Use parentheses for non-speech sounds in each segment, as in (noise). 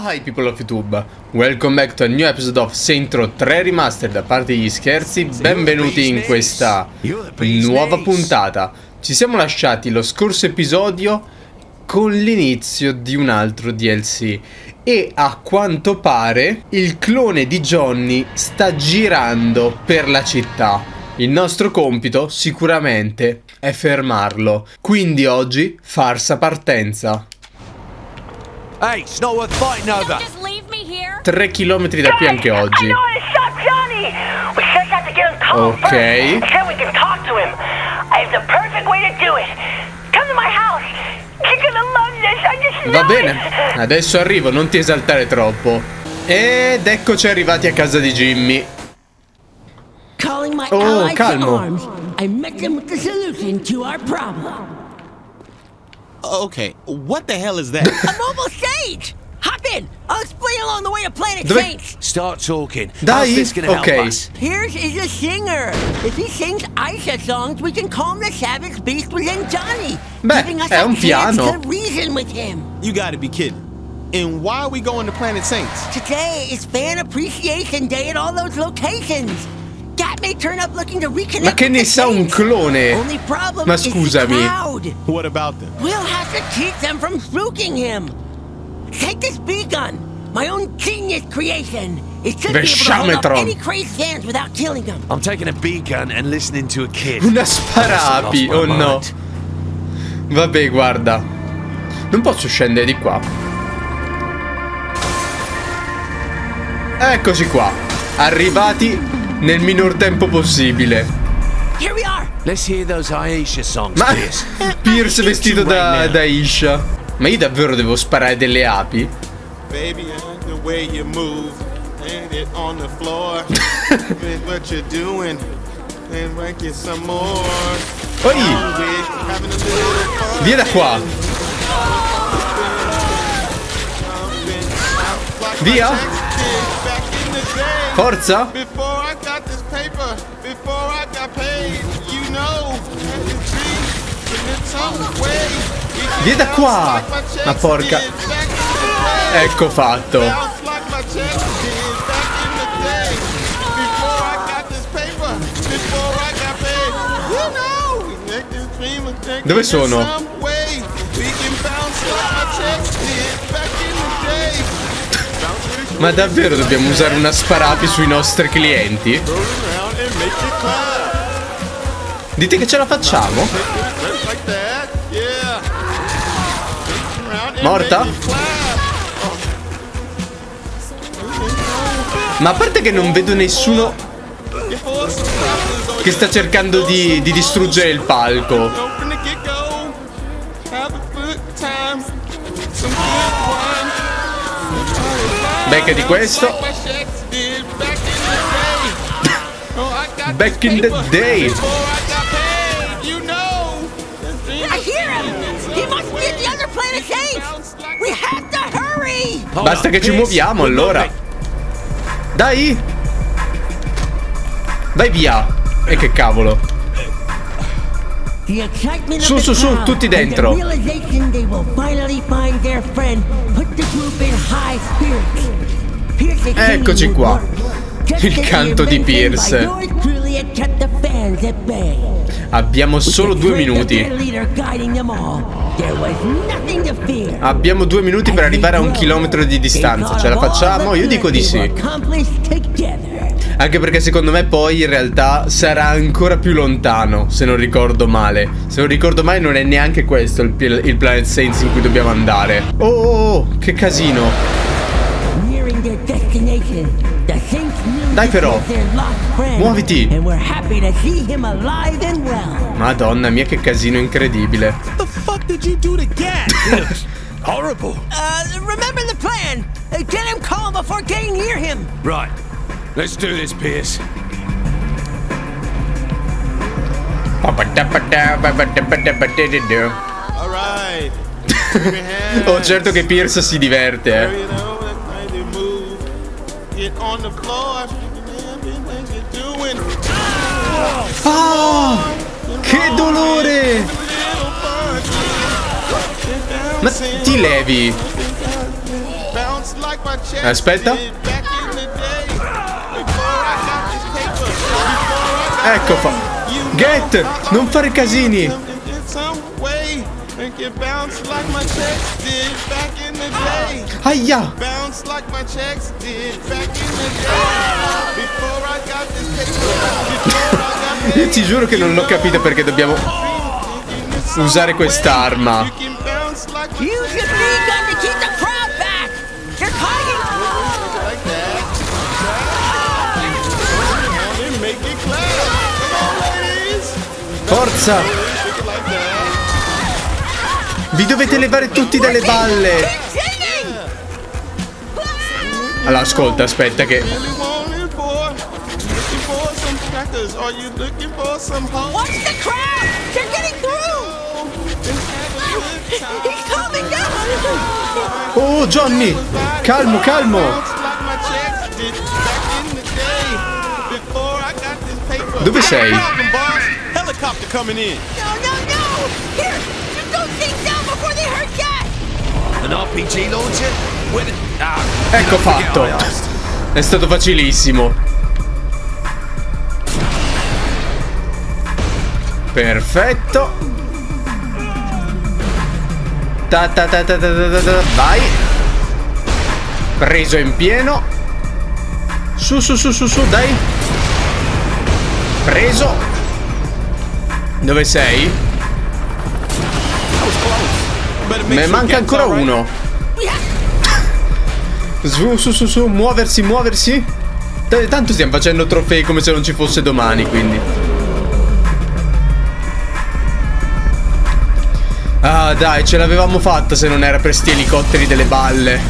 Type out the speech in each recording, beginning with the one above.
Hi people of YouTube, welcome back to a new episode of Saint Row 3 Remastered. Da parte degli scherzi, benvenuti in questa nuova puntata. Ci siamo lasciati lo scorso episodio con l'inizio di un altro DLC e a quanto pare il clone di Johnny sta girando per la città. Il nostro compito sicuramente è fermarlo, quindi oggi farsa partenza. Hey, it's not worth fighting over. Just leave me here. 3 km da qui anche oggi. I know I shot Johnny. We just have to get him calm Okay. first. Then we can talk to him. I have the perfect way to do it. Come to my house. You're gonna love this. I just Va bene, adesso arrivo, non ti esaltare troppo. Ed eccoci arrivati a casa di Jimmy. Calling my Oh, calmo. I met them with the solution to our problem. Okay, what the hell is that? (laughs) A mobile stage! Hop in! I'll explain along the way to Planet Dove- Saints. Start talking. Dai, How's this gonna help us? Pierce is a singer. If he sings Aisha songs, we can calm the savage beast within Johnny, Beh, giving us è a um, un chance piano. to reason with him. You gotta be kidding. And why are we going to Planet Saints? Today is Fan Appreciation Day at all those locations. Ma che ne sa un clone? Only problem Ma scusami. What about them? We'll have to keep them from spooking him. Take this B-gun, my own genius creation. It should be able to hold up Vesciametron. any crazed fans without killing them. I'm taking a B gun and listening to a kid. Una sparapi, oh no. Vabbè, guarda. Non posso scendere di qua. Eccoci qua. Arrivati nel minor tempo possibile. Here we are. Let's hear those Aisha songs, Ma Pierce. (laughs) Pierce vestito da, da Isha. Ma io davvero devo sparare delle api? Baby, the way you move, and it on the floor. (laughs) and what you're doing, and work it some more. Oi, via da qua. Like Via. Forza. Paper, before I got paid, you know, and the dream, in its own way. It Via Ma davvero dobbiamo usare una sparapi sui nostri clienti? Dite che ce la facciamo? Morta? Ma a parte che non vedo nessuno che sta cercando di, di distruggere il palco. Have Becca di questo. Back in the day. Back Basta che ci muoviamo allora. Dai! Vai via! E che cavolo! Su, su, su, tutti dentro. Eccoci qua. Il canto di Pierce. Abbiamo solo due minuti. Abbiamo due minuti per arrivare a un chilometro di distanza. Ce la facciamo? Io dico di sì. Anche perché secondo me poi in realtà sarà ancora più lontano, se non ricordo male. Se non ricordo male non è neanche questo il, il Planet Saints in cui dobbiamo andare. Oh, oh, oh, che casino. Dai però. Muoviti. Madonna mia che casino incredibile. What the fuck did you do to Gat? (laughs) Horrible. Uh, remember the plan. Uh, get him calm before getting near him. Right. Let's do this, Pierce. (laughs) Oh certo che Pierce si diverte eh. Ah, che dolore! Ma ti levi? Aspetta. I got this paper. Before I got Io ti giuro che non l'ho capito perché dobbiamo usare quest'arma. Use your the Forza! Vi dovete levare tutti dalle balle! Allora, ascolta, aspetta che... Oh, Johnny! Calmo, calmo! Dove sei? Coming in. No, no, no. Here, shoot those things down before they hurt Cat. An RPG launcher? The... Ah, Ecco fatto! È stato facilissimo. Perfetto. Ta ta ta ta ta ta ta ta. Vai. Preso in pieno. Su su su su su, dai. Preso. Dove sei? Sure manca ancora uno. (laughs) Su, su, su, su, muoversi, muoversi. Tanto stiamo facendo trofei come se non ci fosse domani, quindi. Ah, dai, ce l'avevamo fatta se non era per sti elicotteri delle balle.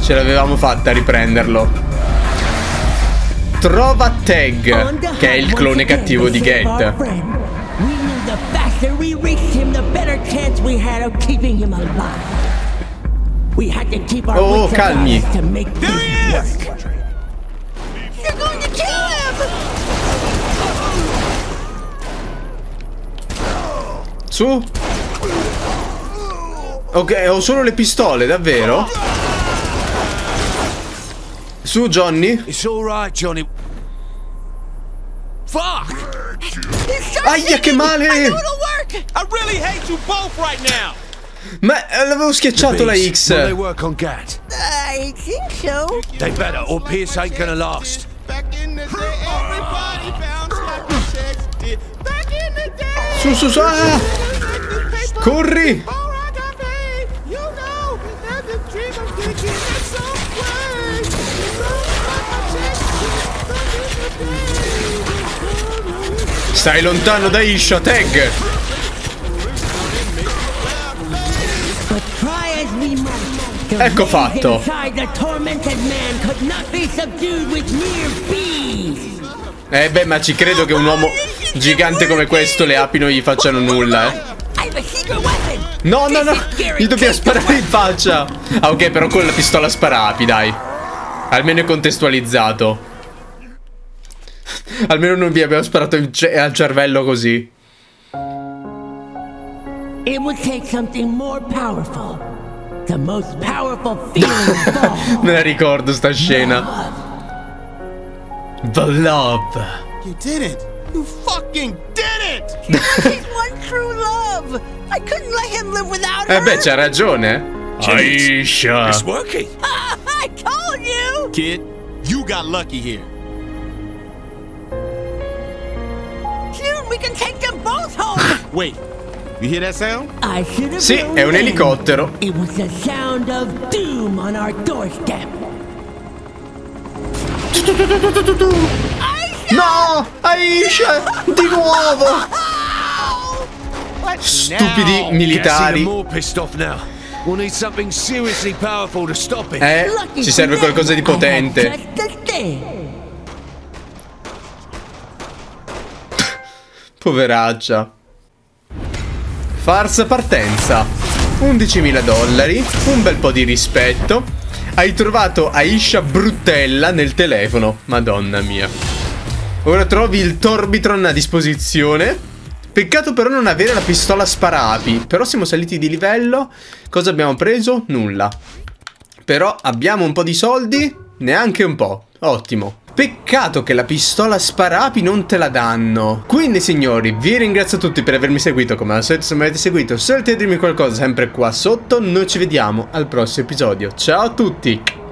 Ce l'avevamo fatta a riprenderlo. Trova Tag, che è il clone cattivo di Get. Faster we reached him, the better chance we had of keeping him alive. We had to keep our Oh, wits about calmi. us to make There this he is. work. You're going to kill him! Su. Ok, ho solo le pistole, davvero? Su, Johnny. It's all right, Johnny. Fuck! Aia, che male! I know it'll work! I really hate you both right now. Ma eh, l'avevo schiacciato la Beast, Will they X. work on Gat? I think so. They better, or Pierce ain't gonna last. Su, su, su. Ah! Corri! Stai lontano da Isha, Tag. Ecco fatto. Eh beh, ma ci credo che un uomo gigante come questo le api non gli facciano nulla, eh. No, no, no. Gli dobbiamo sparare in faccia. Ah, ok, però con la pistola spara api, dai. Almeno è contestualizzato. (laughs) Almeno non vi abbiamo sparato ce- al cervello così. It would take something more powerful. The most powerful feeling. (laughs) Me la ricordo sta scena. The love. You did it. You fucking did it. (laughs) She's one true love. I couldn't let him live without her. Eh beh, c'ha ragione. Aisha. It's working. I told you. Kid, you got lucky here. (laughs) Wait, you hear that sound? I should have Sì, known è un elicottero. It was the sound of doom on our doorstep. No! Aisha! Di nuovo! Stupidi militari. them more pissed off now. We'll need something seriously powerful to stop it. Eh, ci serve qualcosa di potente. Poveraccia. Farsa partenza. 11.000 dollari, un bel po' di rispetto. Hai trovato Aisha Bruttella nel telefono. Madonna mia. Ora trovi il Torbitron a disposizione. Peccato però non avere la pistola sparapi. Però siamo saliti di livello. Cosa abbiamo preso? Nulla. Però abbiamo un po' di soldi? Neanche un po'. Ottimo. Peccato che la pistola sparapi non te la danno. Quindi signori, vi ringrazio tutti per avermi seguito. Come al solito se mi avete seguito, se volete dirmi qualcosa sempre qua sotto, noi ci vediamo al prossimo episodio. Ciao a tutti!